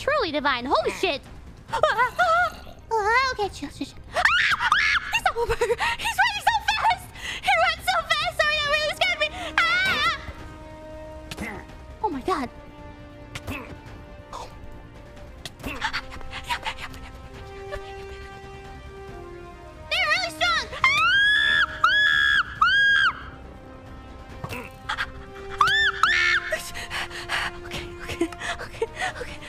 truly divine. Holy shit. Okay, chill, chill, chill. He's not over. He's running so fast. He runs so fast. Sorry, that really scared me. Ah! Oh my god. They're really strong. Ah. Ah. Ah. okay, okay, okay, okay, okay.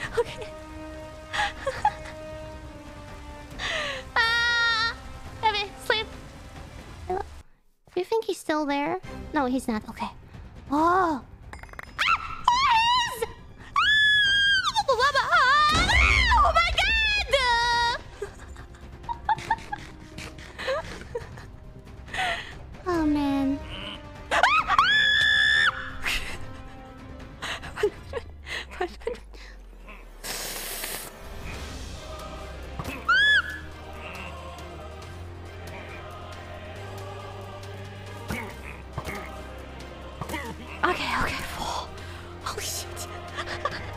Still there? No, he's not. Okay. Oh. Ah! Oh my god! oh man. Okay, okay. Oh, holy shit.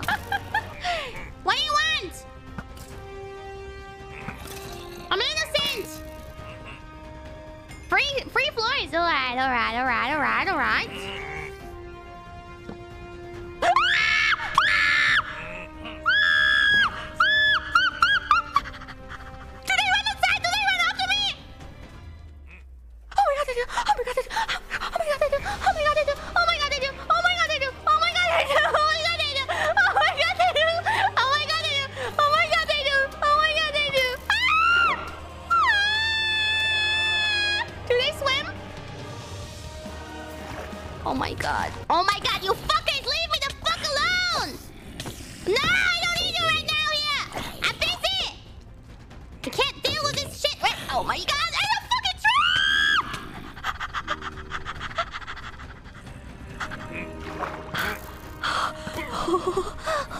what do you want? I'm innocent! Free free floors! Alright, alright, alright, alright, alright. Oh my god. Oh my god, you fuckers! Leave me the fuck alone! No, I don't need you right now here! I'm busy! I can't deal with this shit right... Oh my god,